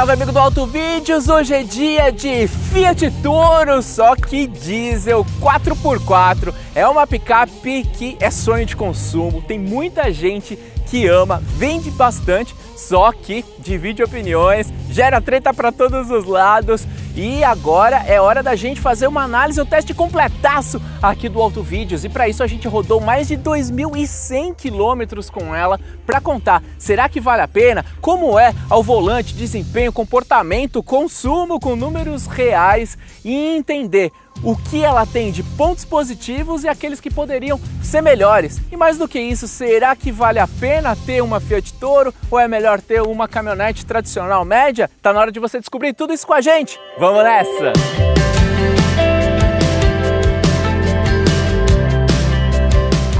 salve amigo do Auto Vídeos! Hoje é dia de Fiat Toro, só que diesel 4x4. É uma picape que é sonho de consumo, tem muita gente que ama, vende bastante, só que divide opiniões, gera treta para todos os lados. E agora é hora da gente fazer uma análise, um teste completaço aqui do Auto Vídeos. E para isso a gente rodou mais de 2.100 quilômetros com ela para contar. Será que vale a pena? Como é ao volante, desempenho, comportamento, consumo com números reais e entender o que ela tem de pontos positivos e aqueles que poderiam ser melhores. E mais do que isso, será que vale a pena ter uma Fiat Toro ou é melhor ter uma caminhonete tradicional média? Tá na hora de você descobrir tudo isso com a gente. Vamos nessa!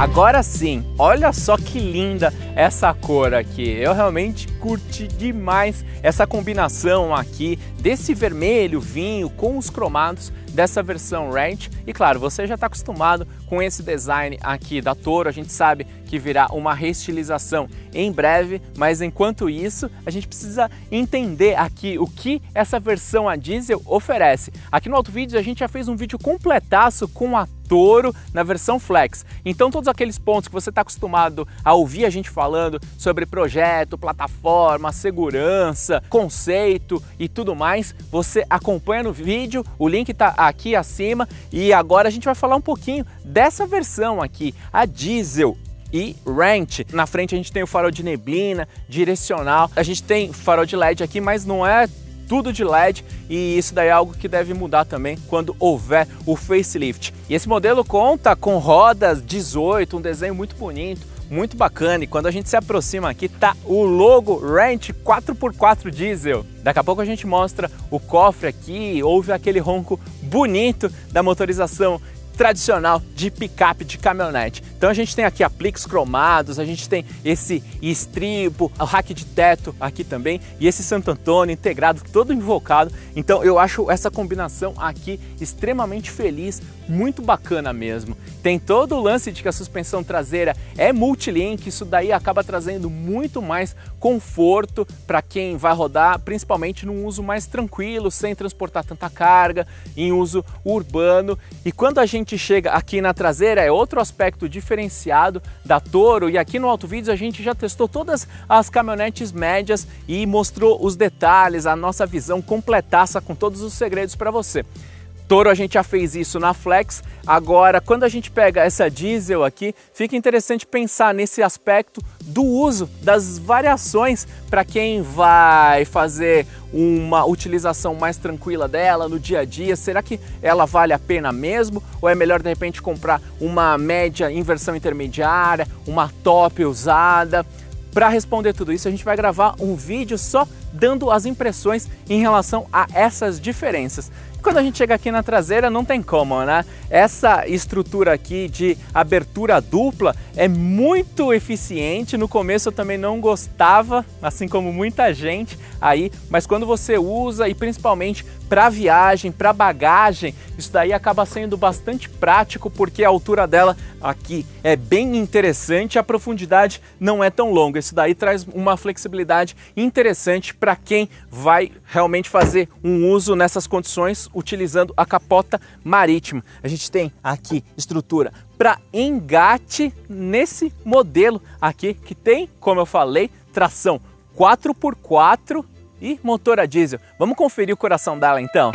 Agora sim, olha só que linda essa cor aqui. Eu realmente curti demais essa combinação aqui desse vermelho vinho com os cromados dessa versão Ranch. E claro, você já está acostumado com esse design aqui da Toro, a gente sabe que virá uma reestilização em breve, mas enquanto isso, a gente precisa entender aqui o que essa versão a diesel oferece. Aqui no Auto Vídeos a gente já fez um vídeo completaço com a Toro na versão Flex. Então todos aqueles pontos que você está acostumado a ouvir a gente falando sobre projeto, plataforma, segurança, conceito e tudo mais, você acompanha no vídeo, o link está aqui acima e agora a gente vai falar um pouquinho dessa versão aqui, a diesel e Ranch. Na frente a gente tem o farol de neblina, direcional, a gente tem farol de LED aqui, mas não é tudo de LED e isso daí é algo que deve mudar também quando houver o facelift. E esse modelo conta com rodas 18, um desenho muito bonito, muito bacana e quando a gente se aproxima aqui tá o logo Ranch 4x4 diesel. Daqui a pouco a gente mostra o cofre aqui, ouve aquele ronco bonito da motorização tradicional de picape de caminhonete. Então a gente tem aqui apliques cromados, a gente tem esse estribo, o rack de teto aqui também e esse Santo Antônio integrado, todo invocado. Então eu acho essa combinação aqui extremamente feliz, muito bacana mesmo. Tem todo o lance de que a suspensão traseira é multilink, isso daí acaba trazendo muito mais conforto para quem vai rodar, principalmente num uso mais tranquilo, sem transportar tanta carga, em uso urbano. E quando a gente chega aqui na traseira, é outro aspecto diferenciado da Toro. E aqui no Auto Vídeos a gente já testou todas as caminhonetes médias e mostrou os detalhes, a nossa visão completaça com todos os segredos para você. Toro a gente já fez isso na Flex, agora quando a gente pega essa diesel aqui, fica interessante pensar nesse aspecto do uso, das variações para quem vai fazer uma utilização mais tranquila dela no dia a dia. Será que ela vale a pena mesmo? Ou é melhor de repente comprar uma média em versão intermediária, uma top usada? Para responder tudo isso, a gente vai gravar um vídeo só dando as impressões em relação a essas diferenças. Quando a gente chega aqui na traseira não tem como, né? Essa estrutura aqui de abertura dupla é muito eficiente. No começo eu também não gostava, assim como muita gente aí, mas quando você usa e principalmente para viagem, para bagagem, isso daí acaba sendo bastante prático porque a altura dela aqui é bem interessante, a profundidade não é tão longa. Isso daí traz uma flexibilidade interessante para quem vai realmente fazer um uso nessas condições utilizando a capota marítima. A gente tem aqui estrutura para engate nesse modelo aqui que tem, como eu falei, tração 4x4 e motor a diesel. Vamos conferir o coração dela então?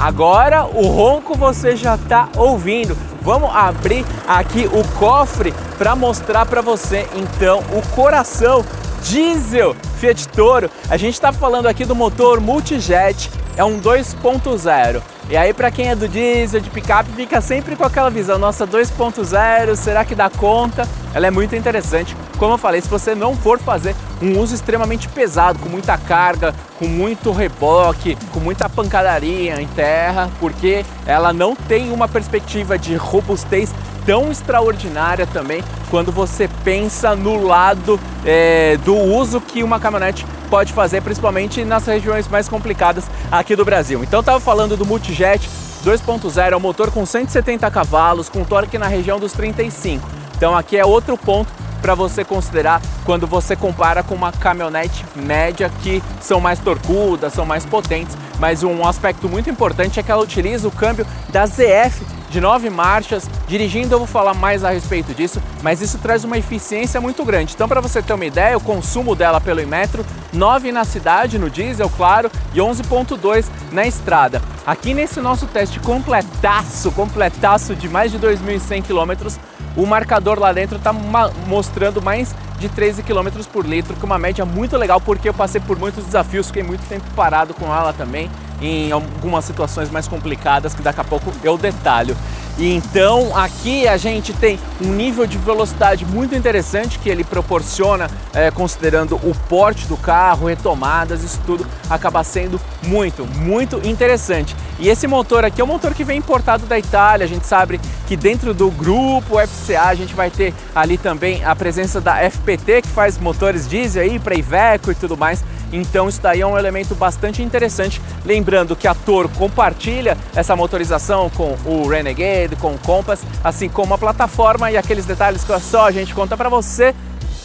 Agora o ronco você já está ouvindo. Vamos abrir aqui o cofre para mostrar para você então o coração diesel Fiat Toro. A gente está falando aqui do motor Multijet, é um 2.0. E aí para quem é do diesel, de picape, fica sempre com aquela visão, nossa 2.0, será que dá conta? Ela é muito interessante. Como eu falei, se você não for fazer um uso extremamente pesado, com muita carga, com muito reboque, com muita pancadaria em terra, porque ela não tem uma perspectiva de robustez tão extraordinária também quando você pensa no lado é, do uso que uma caminhonete pode fazer, principalmente nas regiões mais complicadas aqui do Brasil. Então estava falando do Multijet 2.0, é um motor com 170 cavalos, com torque na região dos 35. Então aqui é outro ponto para você considerar quando você compara com uma caminhonete média que são mais torcudas, são mais potentes, mas um aspecto muito importante é que ela utiliza o câmbio da ZF de nove marchas. Dirigindo eu vou falar mais a respeito disso, mas isso traz uma eficiência muito grande. Então, para você ter uma ideia, o consumo dela pelo Imetro, 9 na cidade, no diesel, claro, e 11.2 na estrada. Aqui nesse nosso teste completaço, completaço de mais de 2.100 quilômetros, o marcador lá dentro está mostrando mais de 13 km por litro, que é uma média muito legal, porque eu passei por muitos desafios, fiquei muito tempo parado com ela também, em algumas situações mais complicadas, que daqui a pouco eu detalho. E então aqui a gente tem um nível de velocidade muito interessante que ele proporciona, é, considerando o porte do carro, retomadas, isso tudo acaba sendo muito, muito interessante. E esse motor aqui é um motor que vem importado da Itália, a gente sabe que dentro do grupo FCA a gente vai ter ali também a presença da FPT que faz motores diesel aí para Iveco e tudo mais. Então isso daí é um elemento bastante interessante, lembrando que a Toro compartilha essa motorização com o Renegade, com o Compass, assim como a plataforma e aqueles detalhes que só a gente conta para você.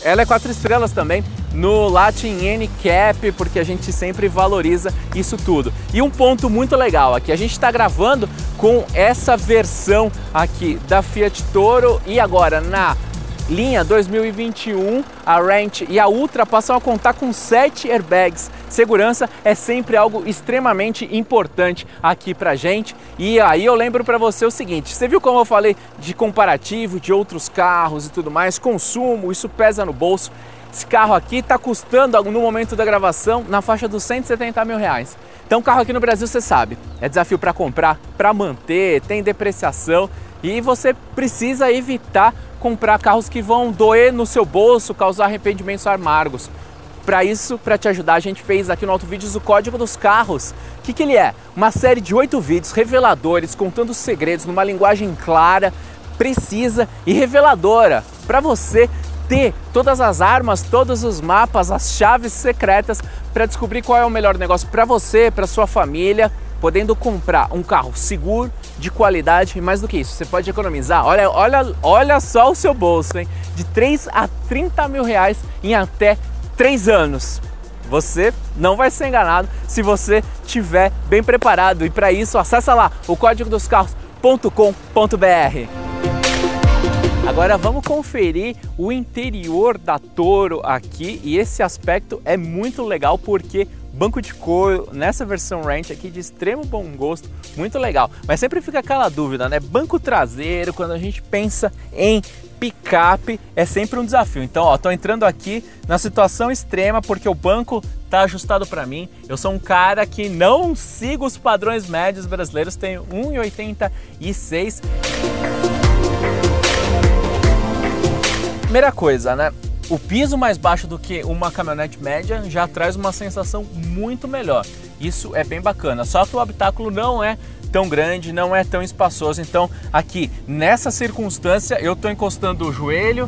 Ela é quatro estrelas também no Latin NCAP, porque a gente sempre valoriza isso tudo. E um ponto muito legal aqui, a gente está gravando com essa versão aqui da Fiat Toro e agora na linha 2021, a Ranch e a Ultra passam a contar com 7 airbags. Segurança é sempre algo extremamente importante aqui pra gente. E aí eu lembro para você o seguinte, você viu como eu falei de comparativo de outros carros e tudo mais, consumo, isso pesa no bolso. Esse carro aqui está custando no momento da gravação na faixa dos 170 mil reais. Então carro aqui no Brasil você sabe, é desafio para comprar, para manter, tem depreciação e você precisa evitar comprar carros que vão doer no seu bolso, causar arrependimentos amargos. Para isso, para te ajudar, a gente fez aqui no Auto Vídeos o Código dos Carros. O que, que ele é? Uma série de oito vídeos reveladores, contando segredos numa linguagem clara, precisa e reveladora para você ter todas as armas, todos os mapas, as chaves secretas para descobrir qual é o melhor negócio para você, para sua família podendo comprar um carro seguro, de qualidade e mais do que isso, você pode economizar. Olha, olha, olha só o seu bolso, hein? De 3 a 30 mil reais em até 3 anos. Você não vai ser enganado se você estiver bem preparado. E para isso, acessa lá o código dos carros.com.br. Agora vamos conferir o interior da Toro aqui e esse aspecto é muito legal porque banco de couro nessa versão Ranch aqui de extremo bom gosto, muito legal. Mas sempre fica aquela dúvida, né? Banco traseiro, quando a gente pensa em picape, é sempre um desafio. Então, ó, tô entrando aqui na situação extrema porque o banco tá ajustado para mim. Eu sou um cara que não sigo os padrões médios brasileiros, tenho 1,86. Primeira coisa, né? O piso mais baixo do que uma caminhonete média já traz uma sensação muito melhor. Isso é bem bacana. Só que o habitáculo não é tão grande, não é tão espaçoso. Então, aqui nessa circunstância, eu estou encostando o joelho,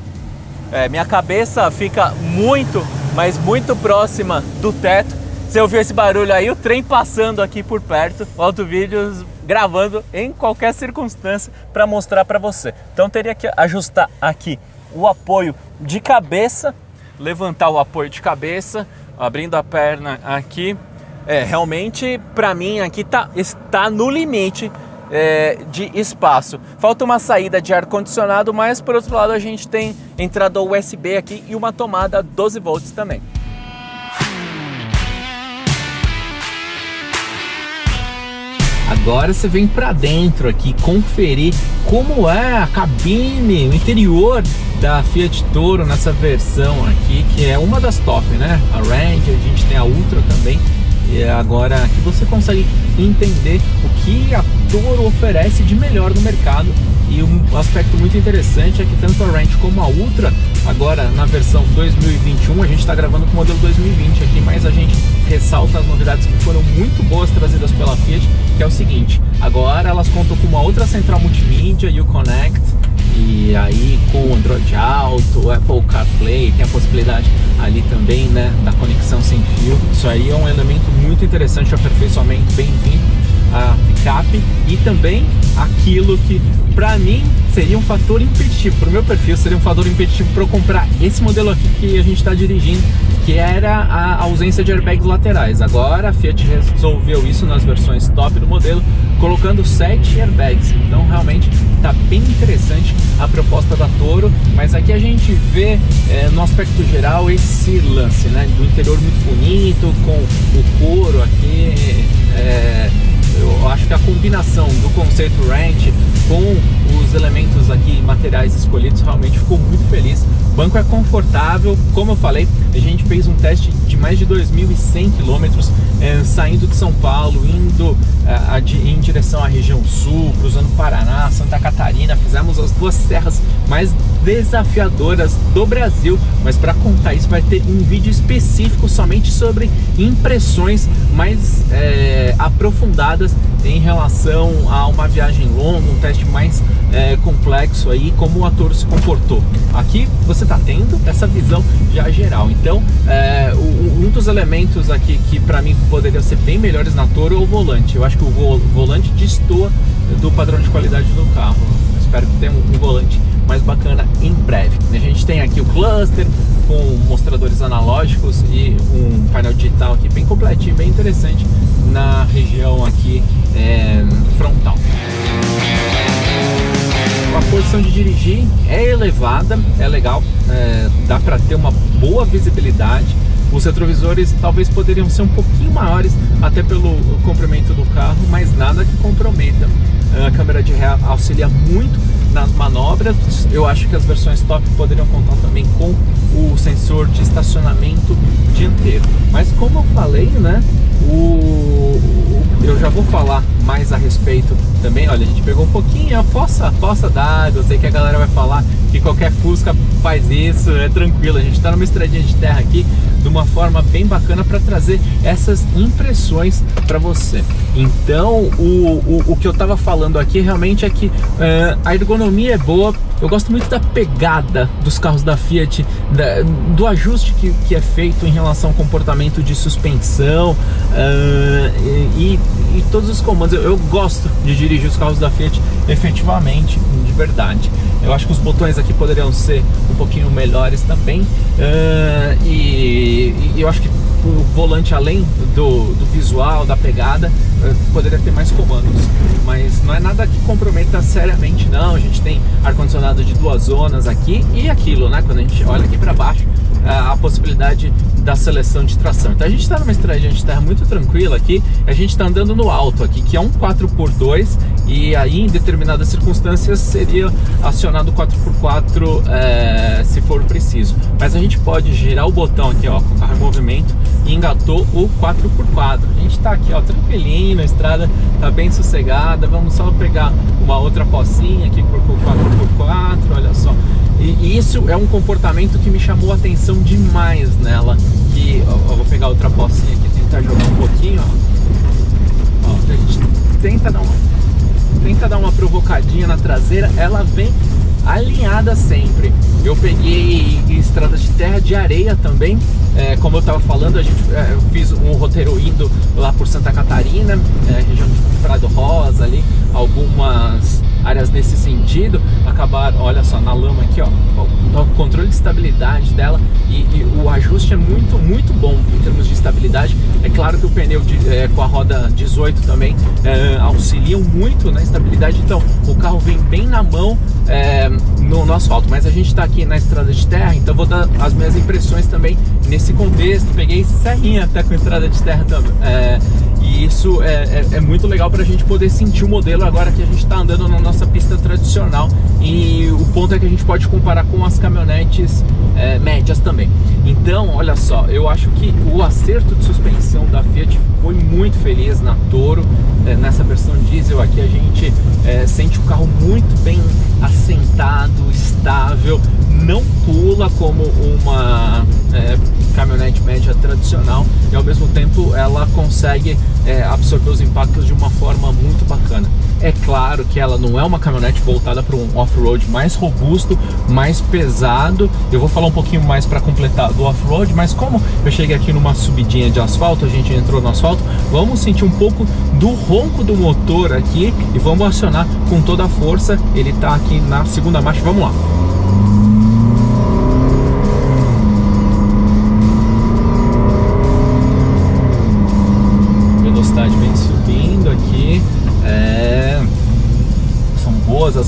é, minha cabeça fica muito, mas muito próxima do teto. Você ouviu esse barulho aí? O trem passando aqui por perto. O Auto Vídeos gravando em qualquer circunstância para mostrar para você. Então, teria que ajustar aqui o apoio de cabeça, levantar o apoio de cabeça, abrindo a perna aqui. É, realmente, para mim, aqui tá, está no limite é, de espaço. Falta uma saída de ar-condicionado, mas por outro lado a gente tem entrada USB aqui e uma tomada 12 volts também. Agora você vem para dentro aqui conferir como é a cabine, o interior da Fiat Toro nessa versão aqui, que é uma das top, né? A Ranger, a gente tem a Ultra também. E agora aqui você consegue entender o que a Toro oferece de melhor no mercado. E um aspecto muito interessante é que tanto a Range como a Ultra, agora na versão 2021, a gente está gravando com o modelo 2020 aqui, mas a gente ressalta as novidades que foram muito boas trazidas pela Fiat, que é o seguinte, agora elas contam com uma outra central multimídia, o Connect, e aí com o Android Auto, Apple CarPlay, tem a possibilidade ali também né, da conexão sem fio. Isso aí é um elemento muito interessante, aperfeiçoamento bem-vindo a picape e também aquilo que para mim seria um fator impeditivo, para o meu perfil seria um fator impeditivo para eu comprar esse modelo aqui que a gente está dirigindo, que era a ausência de airbags laterais. Agora a Fiat resolveu isso nas versões top do modelo, colocando sete airbags. Então realmente está bem interessante a proposta da Toro, mas aqui a gente vê é, no aspecto geral esse lance, né, do interior muito bonito, com o couro aqui. É, eu acho que a combinação do conceito Ranch com os elementos aqui, materiais escolhidos, realmente ficou muito feliz. O banco é confortável, como eu falei, a gente fez um teste de mais de 2.100 quilômetros, é, saindo de São Paulo, indo é, de, em direção à região sul, cruzando Paraná, Santa Catarina, fizemos as duas serras mais desafiadoras do Brasil, mas para contar isso vai ter um vídeo específico somente sobre impressões mais é, aprofundadas em relação a uma viagem longa, um teste mais é, complexo aí, como o ator se comportou. Aqui você está tendo essa visão já geral. Então, é, um dos elementos aqui que para mim poderia ser bem melhores na Toro é o volante. Eu acho que o volante destoa do padrão de qualidade do carro. Espero que tenha um, um volante mais bacana em breve. A gente tem aqui o cluster com mostradores analógicos e um painel digital aqui bem completinho, bem interessante na região aqui é, frontal. A posição de dirigir é elevada, é legal, é, dá para ter uma boa visibilidade. Os retrovisores talvez poderiam ser um pouquinho maiores, até pelo comprimento do carro, mas nada que comprometa. A câmera de ré auxilia muito nas manobras. Eu acho que as versões top poderiam contar também com o sensor de estacionamento dianteiro. Mas como eu falei, né, o, eu já vou falar mais a respeito também. Olha, a gente pegou um pouquinho a fossa, fossa d'água. Eu sei que a galera vai falar que qualquer Fusca faz isso, é tranquilo. A gente está numa estradinha de terra aqui de uma forma bem bacana para trazer essas impressões para você. Então, o, o, o, que eu estava falando aqui realmente é que uh, a ergonomia é boa. Eu gosto muito da pegada dos carros da Fiat, da, do ajuste que, que é feito em relação ao comportamento de suspensão uh, e, e, todos os comandos. Eu, eu gosto de dirigir os carros da Fiat efetivamente, de verdade. Eu acho que os botões aqui poderiam ser um pouquinho melhores também. Uh, e, e, eu acho que o volante, além do, do visual, da pegada, poderia ter mais comandos. Mas não é nada que comprometa seriamente, não. A gente tem ar-condicionado de duas zonas aqui e aquilo, né? Quando a gente olha aqui para baixo, a possibilidade da seleção de tração. Então a gente está numa estradinha de terra muito tranquila aqui, a gente está andando no alto aqui, que é um 4x2 e aí em determinadas circunstâncias seria acionado 4x4 é, se for preciso. Mas a gente pode girar o botão aqui, ó, com o carro em movimento e engatou o 4x4. A gente está aqui, ó, tranquilinho, a estrada tá bem sossegada. Vamos só pegar uma outra pocinha aqui o 4x4, olha só. E isso é um comportamento que me chamou a atenção demais nela. Que ó, eu vou pegar outra pocinha aqui, tentar jogar um pouquinho, ó. ó a gente tenta dar uma, tenta dar uma provocadinha na traseira, ela vem alinhada sempre. Eu peguei estradas de terra de areia também, é, como eu estava falando, a gente é, eu fiz um roteiro indo lá por Santa Catarina, é, região de Prado Rosa ali, algumas áreas nesse sentido acabaram, olha só, na lama aqui, ó, o controle de estabilidade dela e, e, o ajuste é muito, muito bom em termos de estabilidade. É claro que o pneu de, é, com a roda 18 também é, auxiliam muito na estabilidade, então o carro vem bem na mão é, no, no, asfalto, mas a gente está aqui na estrada de terra, então vou dar as minhas impressões também nesse contexto. Peguei serrinha até com estrada de terra também. É, e isso é, é, é muito legal para a gente poder sentir o modelo agora que a gente está andando na nossa pista tradicional. E o ponto é que a gente pode comparar com as caminhonetes é, médias também. Então, olha só, eu acho que o acerto de suspensão da Fiat foi muito feliz na Toro. É, nessa versão diesel aqui a gente é, sente o carro muito bem assentado, estável, não pula como uma caminhonete média tradicional e ao mesmo tempo ela consegue absorver os impactos de uma forma muito bacana. É claro que ela não é uma caminhonete voltada para um off-road mais robusto, mais pesado. Eu vou falar um pouquinho mais para completar do off-road, mas como eu cheguei aqui numa subidinha de asfalto, a gente entrou no asfalto, vamos sentir um pouco do ronco do motor aqui e vamos acionar com toda a força. Ele está aqui na segunda marcha, vamos lá.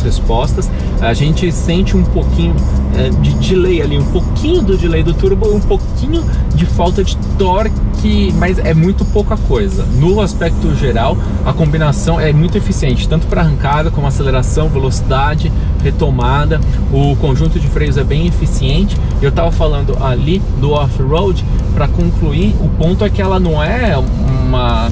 Respostas. A gente sente um pouquinho é, de delay ali, um pouquinho do delay do turbo, um pouquinho de falta de torque, mas é muito pouca coisa. No aspecto geral, a combinação é muito eficiente, tanto para arrancada como aceleração, velocidade, retomada. O conjunto de freios é bem eficiente. Eu estava falando ali do off-road, para concluir, o ponto é que ela não é uma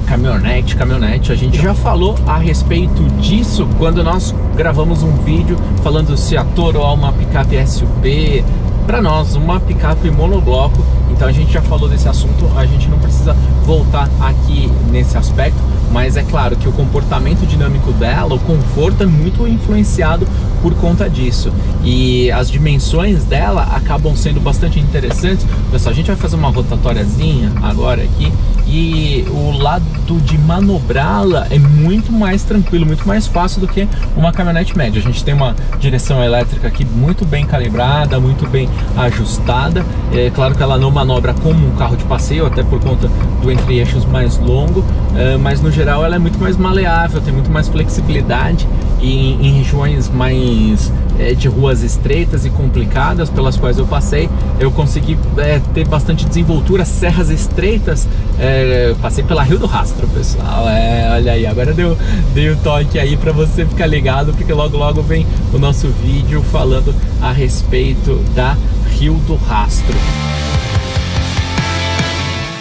caminhonete, caminhonete. A gente já falou a respeito disso quando nós gravamos um vídeo falando se a Toro é uma picape SUV. Para nós, uma picape monobloco. Então a gente já falou desse assunto, a gente não precisa voltar aqui nesse aspecto, mas é claro que o comportamento dinâmico dela, o conforto é muito influenciado por conta disso. E as dimensões dela acabam sendo bastante interessantes. Pessoal, a gente vai fazer uma rotatóriazinha agora aqui e o lado de manobrá-la é muito mais tranquilo, muito mais fácil do que uma caminhonete média. A gente tem uma direção elétrica aqui muito bem calibrada, muito bem ajustada. É claro que ela não manobra como um carro de passeio, até por conta do entre-eixos mais longo, é, mas no geral ela é muito mais maleável, tem muito mais flexibilidade e em regiões mais é, de ruas estreitas e complicadas pelas quais eu passei, eu consegui é, ter bastante desenvoltura, serras estreitas. É, passei pela Rio do Rastro, pessoal. É, olha aí, agora deu, dei o um toque aí para você ficar ligado, porque logo logo vem o nosso vídeo falando a respeito da Rio do Rastro.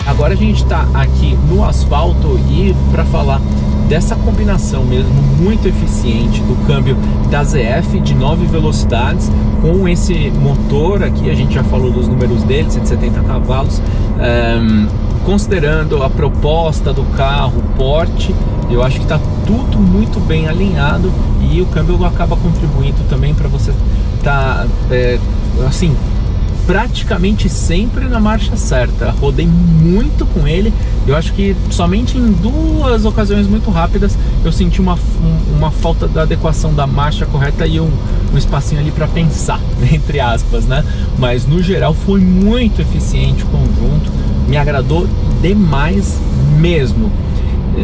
Agora a gente está aqui no asfalto e para falar dessa combinação mesmo muito eficiente do câmbio da ZF de 9 velocidades com esse motor aqui, a gente já falou dos números dele, 170 cavalos, um, considerando a proposta do carro, o porte, eu acho que está tudo muito bem alinhado e o câmbio acaba contribuindo também para você estar tá, é, assim praticamente sempre na marcha certa. Rodei muito com ele. Eu acho que somente em duas ocasiões muito rápidas eu senti uma, uma falta da adequação da marcha correta e um, um espacinho ali para pensar, entre aspas, né? Mas no geral foi muito eficiente o conjunto, me agradou demais mesmo.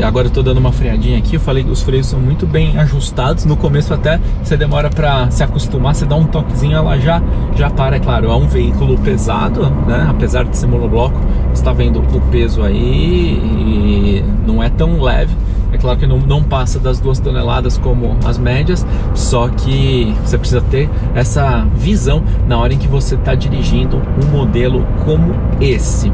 Agora eu tô dando uma freadinha aqui, eu falei que os freios são muito bem ajustados. No começo até você demora para se acostumar, você dá um toquezinho, ela já, já para, é claro, é um veículo pesado, né? Apesar de ser monobloco, está vendo o peso aí e não é tão leve. É claro que não, não passa das duas toneladas como as médias, só que você precisa ter essa visão na hora em que você está dirigindo um modelo como esse.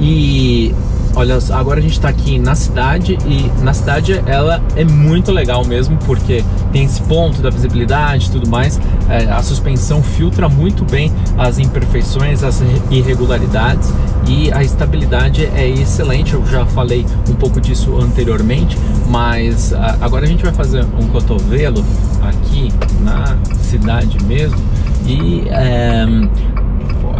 E Olha, agora a gente está aqui na cidade e na cidade ela é muito legal mesmo porque tem esse ponto da visibilidade e tudo mais. É, a suspensão filtra muito bem as imperfeições, as irregularidades e a estabilidade é excelente. Eu já falei um pouco disso anteriormente, mas a, agora a gente vai fazer um cotovelo aqui na cidade mesmo e é,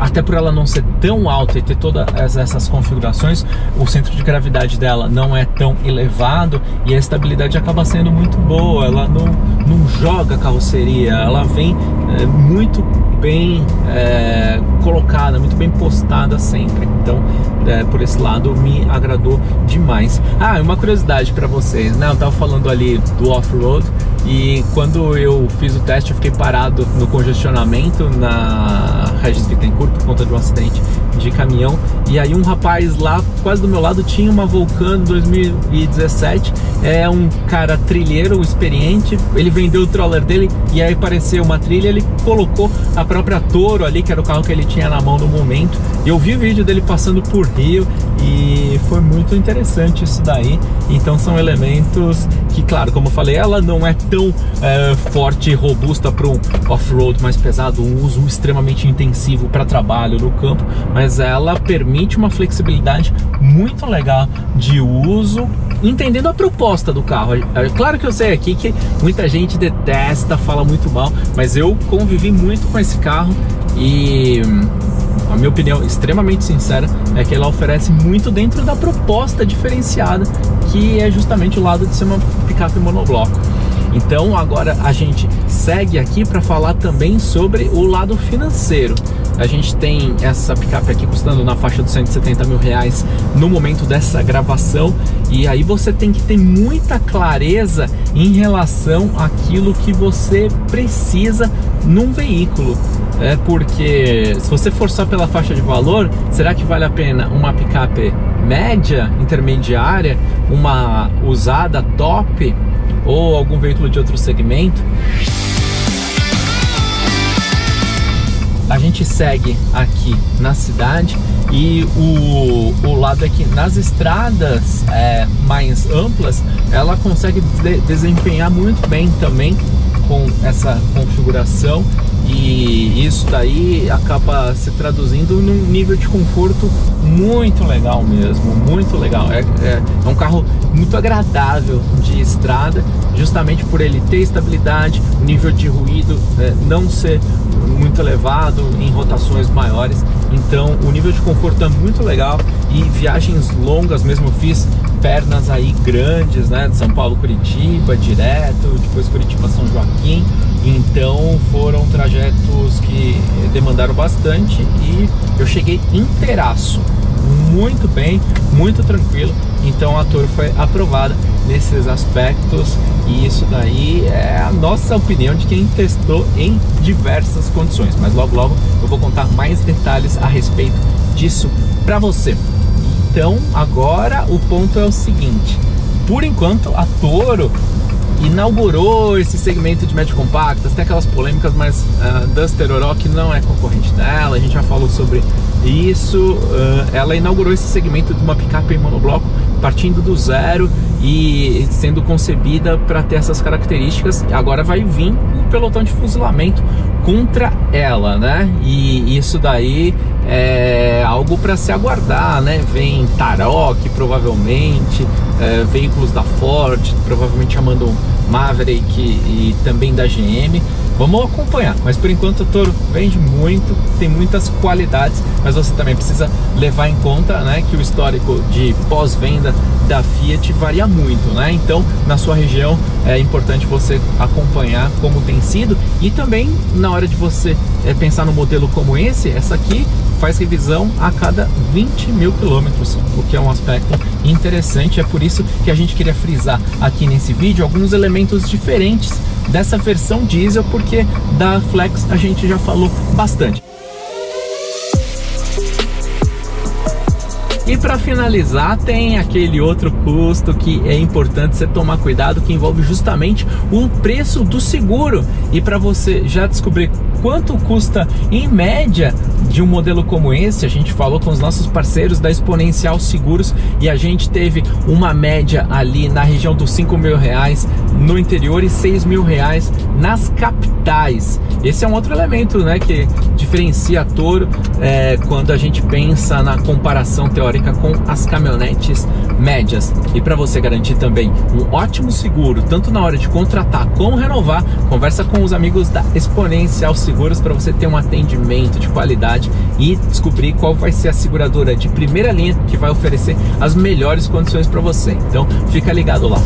até por ela não ser tão alta e ter todas essas configurações, o centro de gravidade dela não é tão elevado e a estabilidade acaba sendo muito boa. Ela não, não joga carroceria, ela vem é, muito bem é, colocada, muito bem postada sempre. Então, é, por esse lado, me agradou demais. Ah, uma curiosidade para vocês, né? Eu tava falando ali do off-road e quando eu fiz o teste, eu fiquei parado no congestionamento na Regis Bittencourt por conta de um acidente de caminhão. E aí um rapaz lá, quase do meu lado, tinha uma Vulcano 2017. É um cara trilheiro, experiente. Ele vendeu o troller dele e aí apareceu uma trilha. Ele colocou a própria Toro ali, que era o carro que ele tinha na mão no momento. Eu vi o vídeo dele passando por Rio e foi muito interessante isso daí. Então são elementos que, claro, como eu falei, ela não é tão é, forte e robusta para um off-road mais pesado, um uso extremamente intensivo para trabalho no campo, mas ela permite uma flexibilidade muito legal de uso, entendendo a proposta do carro. É claro que eu sei aqui que muita gente detesta, fala muito mal, mas eu convivi muito com esse carro e a minha opinião extremamente sincera é que ela oferece muito dentro da proposta diferenciada, que é justamente o lado de ser uma picape monobloco. Então agora a gente segue aqui para falar também sobre o lado financeiro. A gente tem essa picape aqui custando na faixa dos 170 mil reais no momento dessa gravação e aí você tem que ter muita clareza em relação àquilo que você precisa num veículo. É porque se você for só pela faixa de valor, será que vale a pena uma picape média, intermediária, uma usada top ou algum veículo de outro segmento? A gente segue aqui na cidade e o, o lado aqui nas estradas é, mais amplas ela consegue de, desempenhar muito bem também com essa configuração e isso daí acaba se traduzindo num nível de conforto muito legal mesmo, muito legal. É, é, é um carro muito agradável de estrada, justamente por ele ter estabilidade, o nível de ruído é, não ser muito elevado em rotações maiores. Então o nível de conforto é muito legal e viagens longas mesmo fiz pernas aí grandes, né? De São Paulo Curitiba direto, depois Curitiba São Joaquim. Então foram trajetos que demandaram bastante e eu cheguei inteiraço, muito bem, muito tranquilo. Então a Toro foi aprovada nesses aspectos e isso daí é a nossa opinião de quem testou em diversas condições. Mas logo logo eu vou contar mais detalhes a respeito disso para você. Então agora o ponto é o seguinte: por enquanto a Toro inaugurou esse segmento de médio compactas, tem aquelas polêmicas, mas a uh, Duster Oroch não é concorrente dela, a gente já falou sobre isso. Uh, ela inaugurou esse segmento de uma picape monobloco partindo do zero e sendo concebida para ter essas características. Agora vai vir pelotão de fuzilamento contra ela, né? E isso daí é algo para se aguardar, né? Vem Tarok, provavelmente, é, veículos da Ford, provavelmente chamando Maverick e também da GM. Vamos acompanhar, mas por enquanto o Toro vende muito, tem muitas qualidades, mas você também precisa levar em conta né, que o histórico de pós-venda da Fiat varia muito, né? Então, na sua região é importante você acompanhar como tem sido e também na hora de você é, pensar no modelo como esse, essa aqui faz revisão a cada 20 mil quilômetros, o que é um aspecto interessante. É por isso que a gente queria frisar aqui nesse vídeo alguns elementos diferentes dessa versão diesel, porque da Flex a gente já falou bastante. E para finalizar, tem aquele outro custo que é importante você tomar cuidado, que envolve justamente o preço do seguro. E para você já descobrir quanto custa em média de um modelo como esse, a gente falou com os nossos parceiros da Exponencial Seguros e a gente teve uma média ali na região dos 5 mil reais no interior e 6 mil reais nas capitais. Esse é um outro elemento né, que diferencia a Toro é, quando a gente pensa na comparação teórica com as caminhonetes médias. E para você garantir também um ótimo seguro, tanto na hora de contratar como renovar, conversa com os amigos da Exponencial Seguros seguros para você ter um atendimento de qualidade e descobrir qual vai ser a seguradora de primeira linha que vai oferecer as melhores condições para você. Então, fica ligado lá.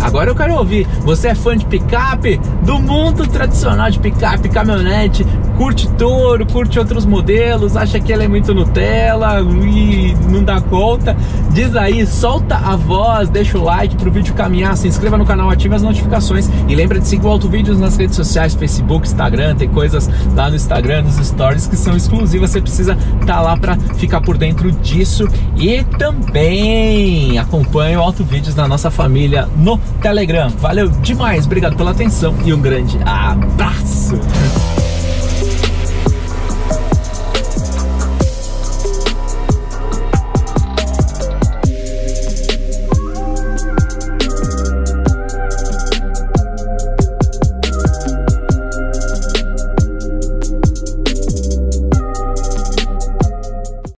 Agora eu quero ouvir, você é fã de picape? Do mundo tradicional de picape, caminhonete, curte touro, curte outros modelos, acha que ela é muito Nutella e não dá conta? Diz aí, solta a voz, deixa o like pro vídeo caminhar, se inscreva no canal, ative as notificações e lembra de seguir o Auto Vídeos nas redes sociais, Facebook, Instagram, tem coisas lá no Instagram, nos stories que são exclusivas, você precisa estar tá lá para ficar por dentro disso e também acompanhe o Auto Vídeos na nossa família no Telegram. Valeu demais, obrigado pela atenção e um grande abraço!